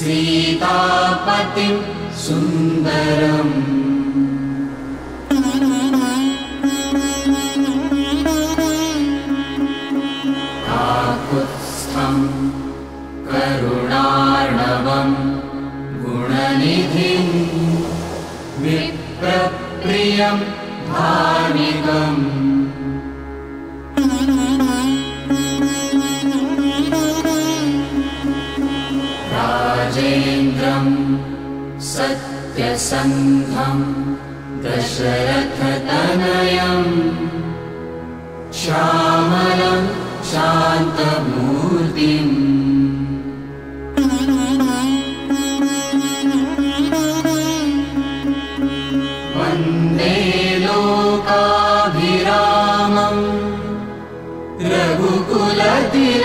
सीतापतिं सुन्दरम् त्यसङ्घं दशरथतनयम् श्यामलं शान्तमूर्तिम् वन्दे लोकाभिरामम् रघुकुलतिर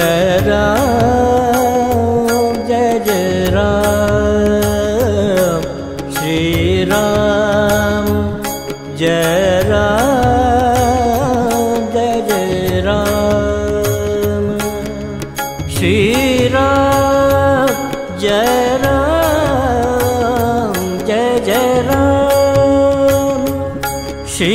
जय राम जय जय राम श्री राम जय राम जय जय राम श्री राम जय राम जय जय राम श्री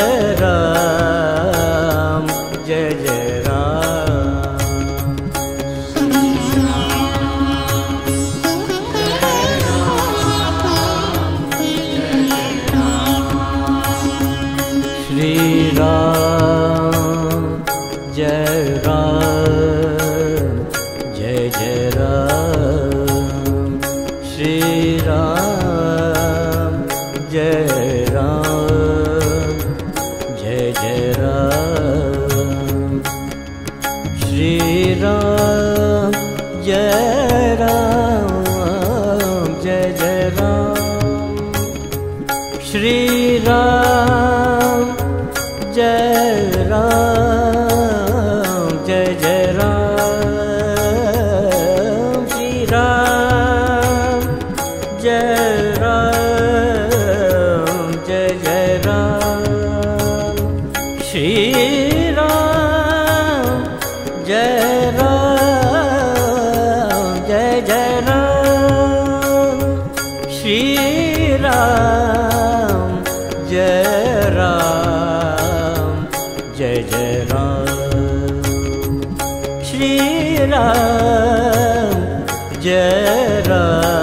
Shri Ram श्रीराम जय राम जय जय राम श्रीराम जय राम